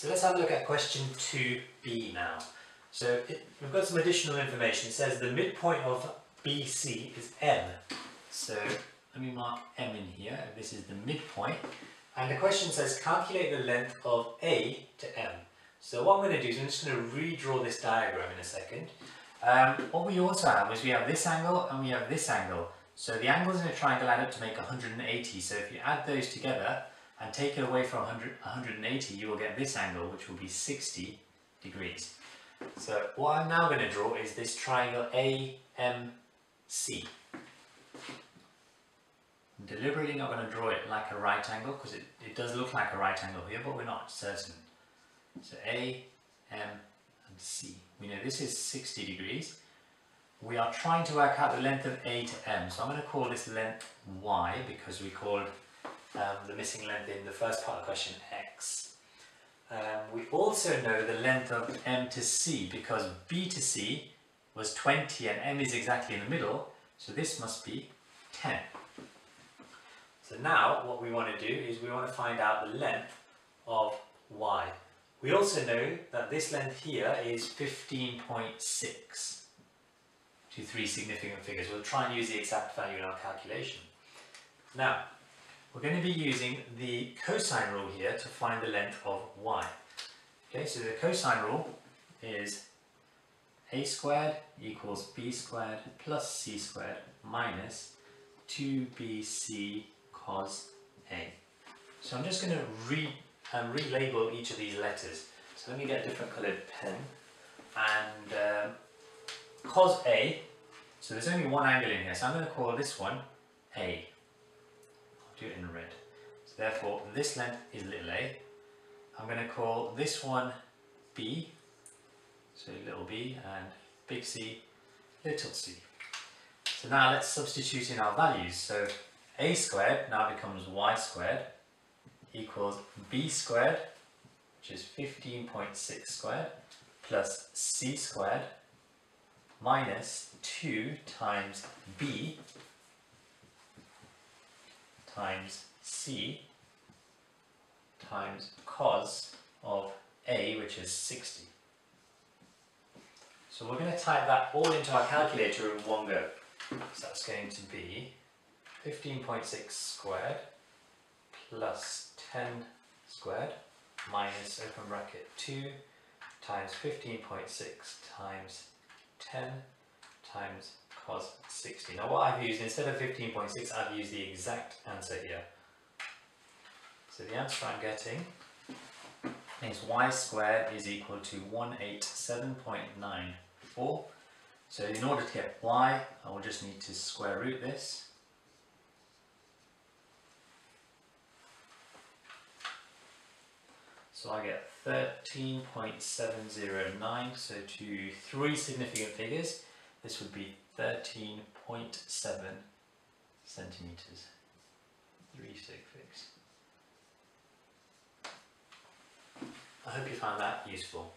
So let's have a look at question 2b now. So it, we've got some additional information. It says the midpoint of BC is M. So let me mark M in here. This is the midpoint. And the question says calculate the length of A to M. So what I'm going to do is I'm just going to redraw this diagram in a second. Um, what we also have is we have this angle and we have this angle. So the angles in a triangle add up to make 180. So if you add those together and take it away from 100, 180, you will get this angle, which will be 60 degrees. So what I'm now going to draw is this triangle AMC. I'm deliberately not going to draw it like a right angle because it, it does look like a right angle here, but we're not certain. So A, M and C. We know this is 60 degrees. We are trying to work out the length of A to M. So I'm going to call this length Y because we called um, the missing length in the first part of question X. Um, we also know the length of M to C because B to C was 20 and M is exactly in the middle. So this must be 10. So now what we want to do is we want to find out the length of Y. We also know that this length here is 15.6 to three significant figures. We'll try and use the exact value in our calculation. Now, we're going to be using the cosine rule here to find the length of y. Okay, so the cosine rule is a squared equals b squared plus c squared minus 2bc cos a. So I'm just going to re, um, relabel each of these letters. So let me get a different coloured pen. And um, cos a, so there's only one angle in here, so I'm going to call this one a. Do it in red. So therefore this length is little a. I'm going to call this one b, so little b, and big C, little c. So now let's substitute in our values. So a squared now becomes y squared equals b squared, which is 15.6 squared, plus c squared minus 2 times b times c times cos of a, which is 60. So we're going to type that all into our calculator in one go. So that's going to be 15.6 squared plus 10 squared minus open bracket 2 times 15.6 times 10 times cos 60. Now what I've used, instead of 15.6, I've used the exact answer here. So the answer I'm getting is y squared is equal to 187.94. So in order to get y, I will just need to square root this. So I get 13.709, so to three significant figures, this would be 13.7 centimetres. Three sig figs. I hope you found that useful.